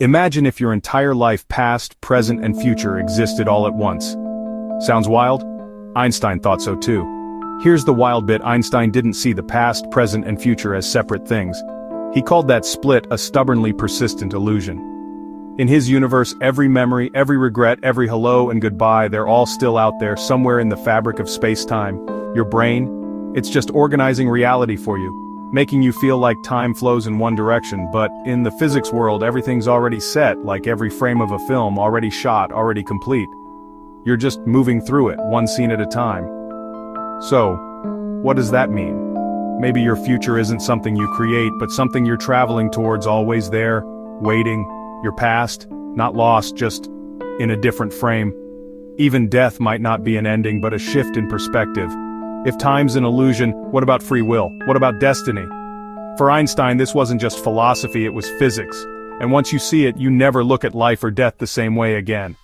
Imagine if your entire life past, present, and future existed all at once. Sounds wild? Einstein thought so too. Here's the wild bit Einstein didn't see the past, present, and future as separate things. He called that split a stubbornly persistent illusion. In his universe every memory, every regret, every hello and goodbye they're all still out there somewhere in the fabric of space-time. Your brain? It's just organizing reality for you, making you feel like time flows in one direction, but in the physics world everything's already set, like every frame of a film already shot, already complete. You're just moving through it, one scene at a time. So, what does that mean? Maybe your future isn't something you create, but something you're traveling towards always there, waiting, your past, not lost, just in a different frame. Even death might not be an ending but a shift in perspective. If time's an illusion, what about free will? What about destiny? For Einstein this wasn't just philosophy, it was physics. And once you see it, you never look at life or death the same way again.